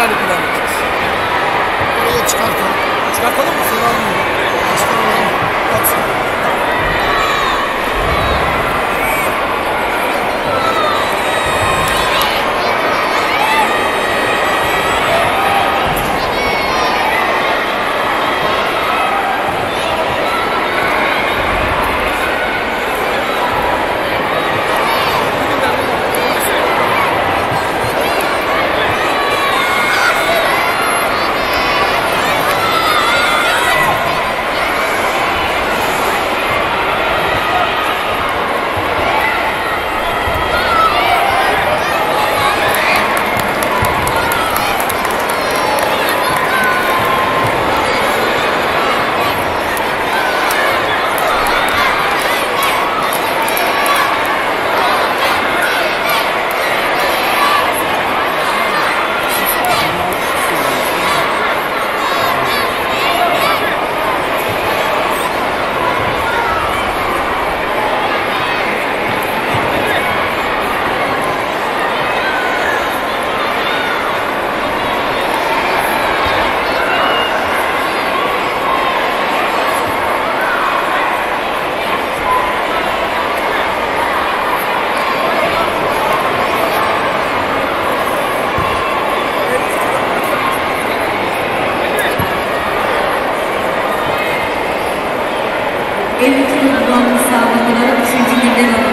nerede kullanacağız? Oraya çıkartalım. Çıkartalım mı? Başkanım. Baksana. ev hükümlü bulunması anlamına 3. günden alındı.